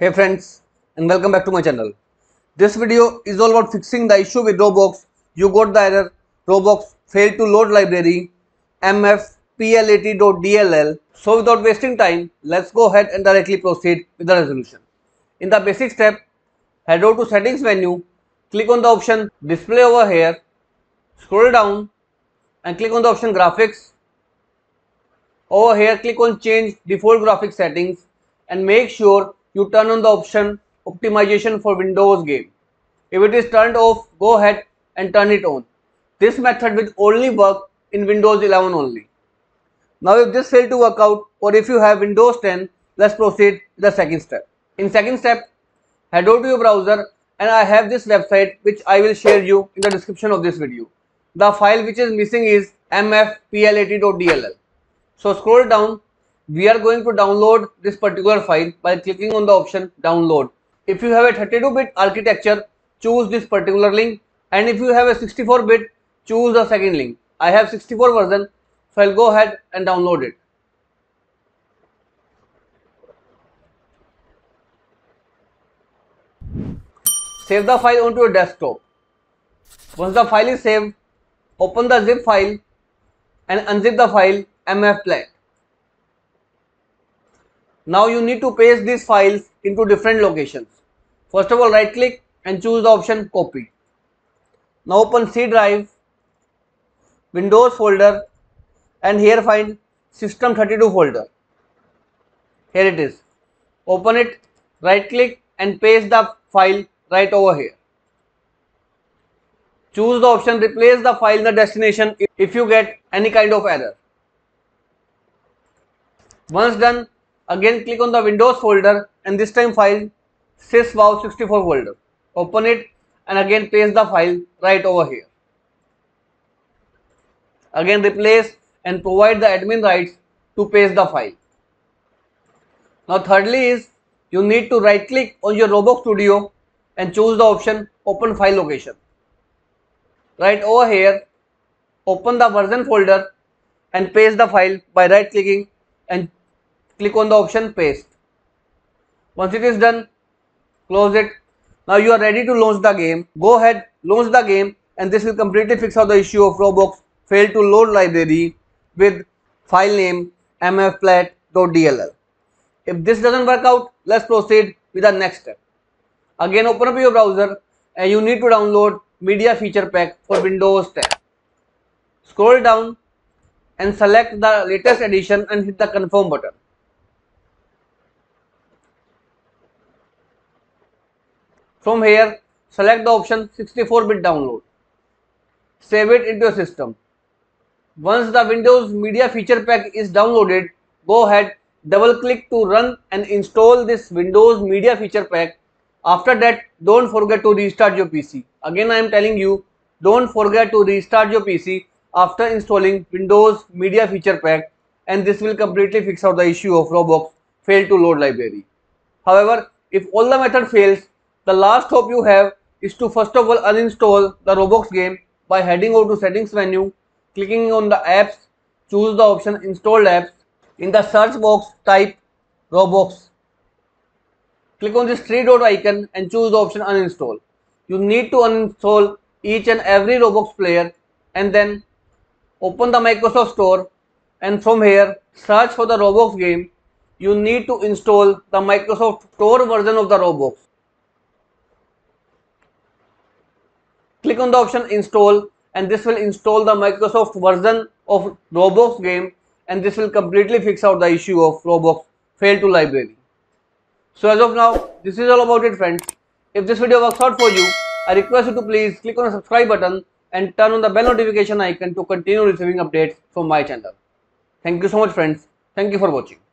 Hey friends and welcome back to my channel. This video is all about fixing the issue with Roblox. You got the error Roblox failed to load library mfplat.dll. So without wasting time, let's go ahead and directly proceed with the resolution. In the basic step, head over to settings menu, click on the option display over here, scroll down and click on the option graphics. Over here click on change default graphic settings and make sure you turn on the option optimization for Windows game. If it is turned off, go ahead and turn it on. This method will only work in Windows 11 only. Now if this failed to work out or if you have Windows 10, let's proceed with the second step. In second step, head over to your browser and I have this website which I will share you in the description of this video. The file which is missing is mfplat.dll. So scroll down we are going to download this particular file by clicking on the option download. If you have a 32-bit architecture, choose this particular link and if you have a 64-bit, choose the second link. I have 64 version, so I'll go ahead and download it. Save the file onto your desktop. Once the file is saved, open the zip file and unzip the file mfplat. Now you need to paste these files into different locations. First of all right click and choose the option copy. Now open C drive, Windows folder and here find system32 folder. Here it is. Open it, right click and paste the file right over here. Choose the option replace the file in the destination if you get any kind of error. Once done, Again click on the Windows folder and this time file syswow64 folder. Open it and again paste the file right over here. Again replace and provide the admin rights to paste the file. Now thirdly is you need to right click on your Roblox Studio and choose the option open file location. Right over here open the version folder and paste the file by right clicking and click on the option paste. Once it is done, close it. Now you are ready to launch the game. Go ahead, launch the game and this will completely fix out the issue of Roblox failed to load library with file name mfplat.dll. If this doesn't work out, let's proceed with the next step. Again open up your browser and you need to download media feature pack for Windows 10. Scroll down and select the latest edition and hit the confirm button. From here, select the option 64-bit download. Save it into your system. Once the Windows Media Feature Pack is downloaded, go ahead, double click to run and install this Windows Media Feature Pack. After that, don't forget to restart your PC. Again, I am telling you, don't forget to restart your PC after installing Windows Media Feature Pack and this will completely fix out the issue of Roblox fail to load library. However, if all the method fails, the last hope you have is to first of all uninstall the Roblox game by heading over to settings menu, clicking on the apps, choose the option installed apps. In the search box type Roblox. Click on this three dot icon and choose the option uninstall. You need to uninstall each and every Roblox player and then open the Microsoft Store and from here search for the Roblox game. You need to install the Microsoft Store version of the Roblox. Click on the option install and this will install the Microsoft version of Roblox game and this will completely fix out the issue of Roblox fail to library. So as of now, this is all about it friends. If this video works out for you, I request you to please click on the subscribe button and turn on the bell notification icon to continue receiving updates from my channel. Thank you so much friends. Thank you for watching.